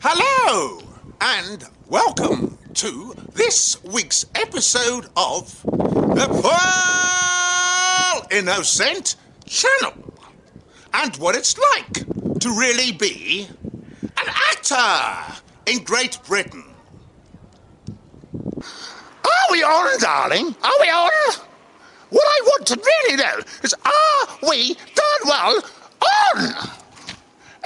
Hello, and welcome to this week's episode of the Paul Innocent Channel and what it's like to really be an actor in Great Britain. Are we on, darling? Are we on? What I want to really know is are we darn well on?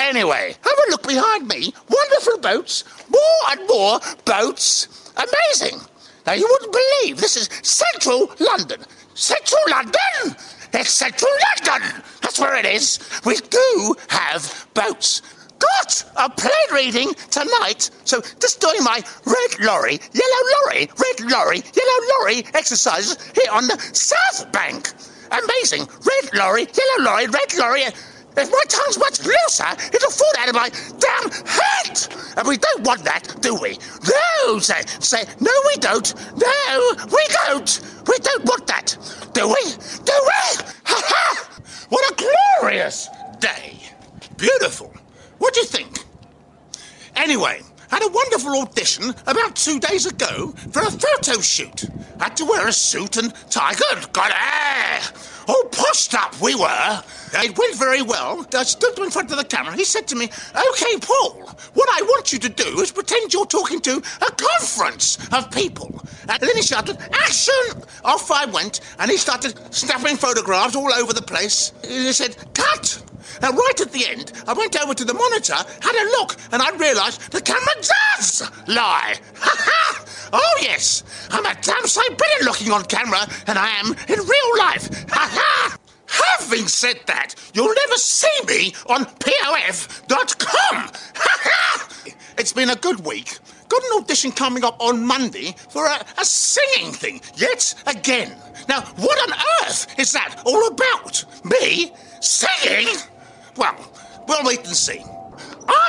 Anyway, have a look behind me. Wonderful boats, more and more boats. Amazing. Now, you wouldn't believe this is central London. Central London? It's central London. That's where it is. We do have boats. Got a plane reading tonight, so just doing my red lorry, yellow lorry, red lorry, yellow lorry exercises here on the South Bank. Amazing. Red lorry, yellow lorry, red lorry. If my tongue's much looser, it'll fall out of my damn head! And we don't want that, do we? No, say, say, no, we don't. No, we don't. We don't want that, do we? Do we? Ha ha! What a glorious day! Beautiful. What do you think? Anyway, had a wonderful audition about two days ago for a photo shoot. Had to wear a suit and tie. Good, God, eh? oh, hair. All poshed up we were. It went very well. I stood in front of the camera. He said to me, OK, Paul, what I want you to do is pretend you're talking to a conference of people. And then he shouted, Action! Off I went, and he started snapping photographs all over the place. He said, Cut! Now, right at the end, I went over to the monitor, had a look, and I realised the camera does lie. Ha ha! Oh, yes, I'm a damn sight better looking on camera than I am in real life. Ha ha! Having said that, you'll never see me on POF.com. Ha ha! It's been a good week. Got an audition coming up on Monday for a, a singing thing, yet again. Now, what on earth is that all about? Me singing? Well, we'll wait and see.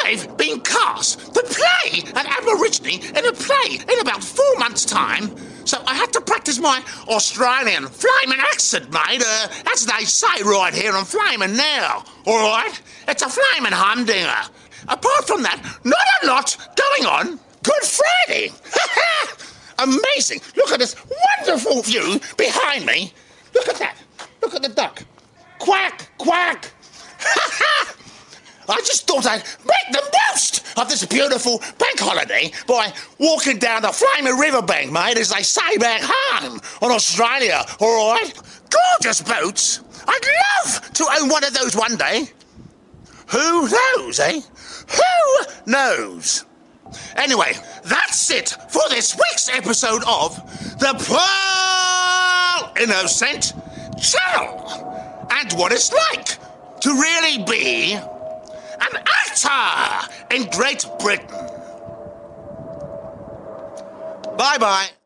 I've been cast to play an Aborigine in a play in about four months' time. So I had to practice my Australian flaming accent, mate. Uh, as they say right here on Flaming now. All right? It's a flaming humdinger. Apart from that, not a lot going on. Good Friday! Amazing! Look at this wonderful view behind me. Look at that. Look at the duck. Quack, quack. I just thought I'd make the most of this beautiful bank holiday by walking down the flaming riverbank, mate, as they say back home on Australia, all right? Gorgeous boats. I'd love to own one of those one day. Who knows, eh? Who knows? Anyway, that's it for this week's episode of the Paul Innocent Channel and what it's like to really be an actor in Great Britain. Bye bye.